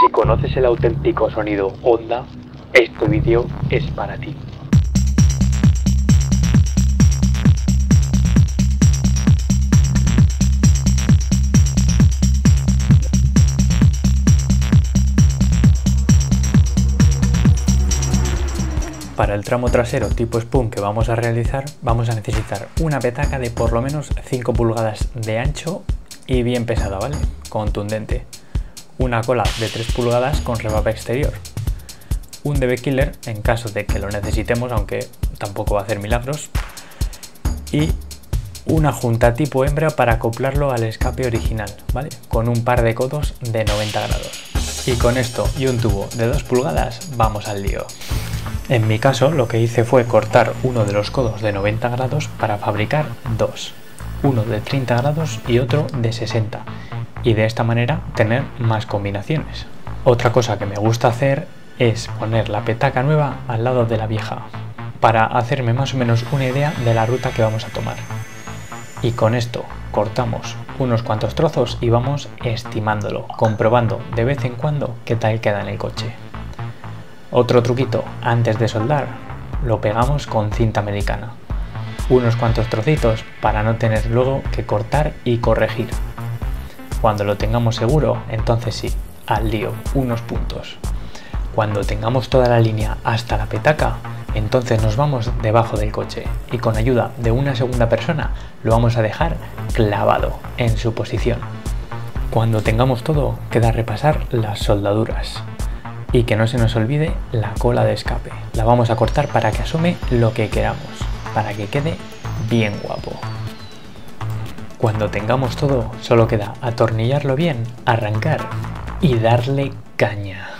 Si conoces el auténtico sonido Honda, este vídeo es para ti. Para el tramo trasero tipo Spoon que vamos a realizar, vamos a necesitar una petaca de por lo menos 5 pulgadas de ancho y bien pesada, ¿vale? Contundente. Una cola de 3 pulgadas con rebaba exterior. Un DB Killer en caso de que lo necesitemos, aunque tampoco va a hacer milagros. Y una junta tipo hembra para acoplarlo al escape original, ¿vale? Con un par de codos de 90 grados. Y con esto y un tubo de 2 pulgadas, vamos al lío. En mi caso lo que hice fue cortar uno de los codos de 90 grados para fabricar dos, uno de 30 grados y otro de 60 y de esta manera tener más combinaciones. Otra cosa que me gusta hacer es poner la petaca nueva al lado de la vieja para hacerme más o menos una idea de la ruta que vamos a tomar. Y con esto cortamos unos cuantos trozos y vamos estimándolo, comprobando de vez en cuando qué tal queda en el coche. Otro truquito, antes de soldar, lo pegamos con cinta americana. Unos cuantos trocitos para no tener luego que cortar y corregir. Cuando lo tengamos seguro, entonces sí, al lío, unos puntos. Cuando tengamos toda la línea hasta la petaca, entonces nos vamos debajo del coche y con ayuda de una segunda persona lo vamos a dejar clavado en su posición. Cuando tengamos todo, queda repasar las soldaduras y que no se nos olvide la cola de escape. La vamos a cortar para que asome lo que queramos, para que quede bien guapo. Cuando tengamos todo, solo queda atornillarlo bien, arrancar y darle caña.